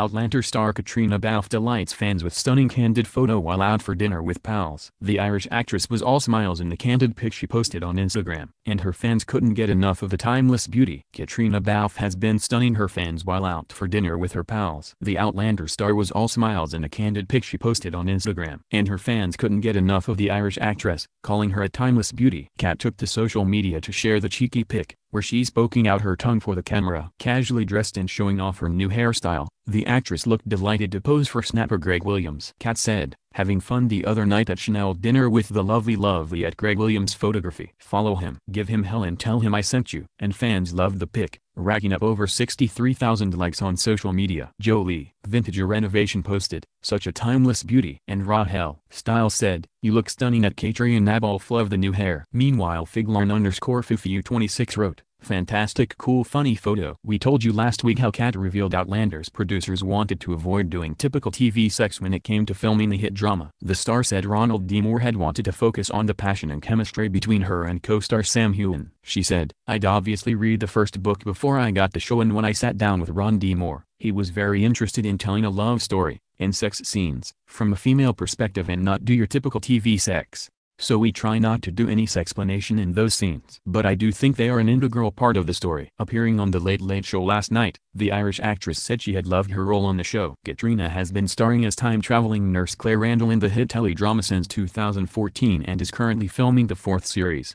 Outlander star Caitriona Balfe delights fans with stunning candid photo while out for dinner with pals. The Irish actress was all smiles in the candid pic she posted on Instagram, and her fans couldn't get enough of the timeless beauty. Caitriona Balfe has been stunning her fans while out for dinner with her pals. The Outlander star was all smiles in a candid pic she posted on Instagram, and her fans couldn't get enough of the Irish actress, calling her a timeless beauty. Kat took to social media to share the cheeky pic, where she's poking out her tongue for the camera. Casually dressed and showing off her new hairstyle, the actress looked delighted to pose for snapper Greg Williams. Kat said, having fun the other night at Chanel dinner with the lovely lovely at Greg Williams Photography. Follow him, give him hell and tell him I sent you. And fans loved the pic, racking up over 63,000 likes on social media. Jolie, Vintage Renovation posted, such a timeless beauty. And Rahel, Style said, you look stunning at Caitriona Balfe love the new hair. Meanwhile Figlarn underscore Fifiu26 wrote, Fantastic cool funny photo. We told you last week how Kat revealed Outlander's producers wanted to avoid doing typical TV sex when it came to filming the hit drama. The star said Ronald D. Moore had wanted to focus on the passion and chemistry between her and co-star Sam Heughan. She said, I'd obviously read the first book before I got the show and when I sat down with Ron D. Moore, he was very interested in telling a love story, and sex scenes, from a female perspective and not do your typical TV sex so we try not to do any sexploitation in those scenes. But I do think they are an integral part of the story. Appearing on The Late Late Show last night, the Irish actress said she had loved her role on the show. Caitriona has been starring as time-traveling nurse Claire Randall in the hit teledrama since 2014 and is currently filming the fourth series.